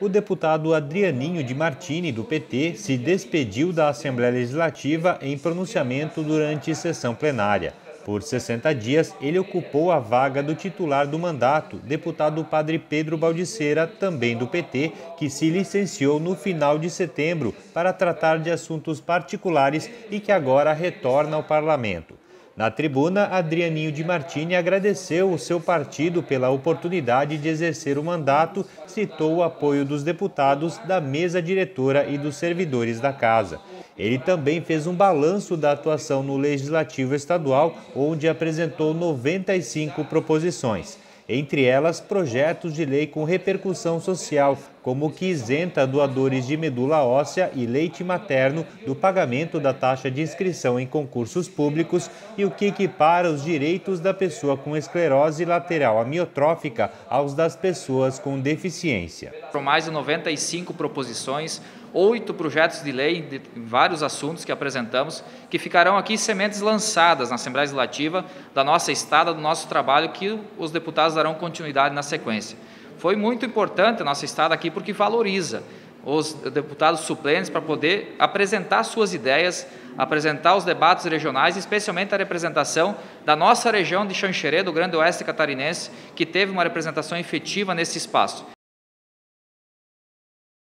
O deputado Adrianinho de Martini, do PT, se despediu da Assembleia Legislativa em pronunciamento durante sessão plenária. Por 60 dias, ele ocupou a vaga do titular do mandato, deputado Padre Pedro Baldiceira, também do PT, que se licenciou no final de setembro para tratar de assuntos particulares e que agora retorna ao parlamento. Na tribuna, Adrianinho de Martini agradeceu o seu partido pela oportunidade de exercer o mandato, citou o apoio dos deputados, da mesa diretora e dos servidores da casa. Ele também fez um balanço da atuação no Legislativo Estadual, onde apresentou 95 proposições entre elas projetos de lei com repercussão social, como o que isenta doadores de medula óssea e leite materno do pagamento da taxa de inscrição em concursos públicos e o que equipara os direitos da pessoa com esclerose lateral amiotrófica aos das pessoas com deficiência. Foram mais de 95 proposições, oito projetos de lei de vários assuntos que apresentamos, que ficarão aqui sementes lançadas na Assembleia Legislativa da nossa estada, do nosso trabalho, que os deputados darão continuidade na sequência. Foi muito importante a nossa estada aqui porque valoriza os deputados suplentes para poder apresentar suas ideias, apresentar os debates regionais, especialmente a representação da nossa região de Xanxerê, do Grande Oeste Catarinense, que teve uma representação efetiva nesse espaço.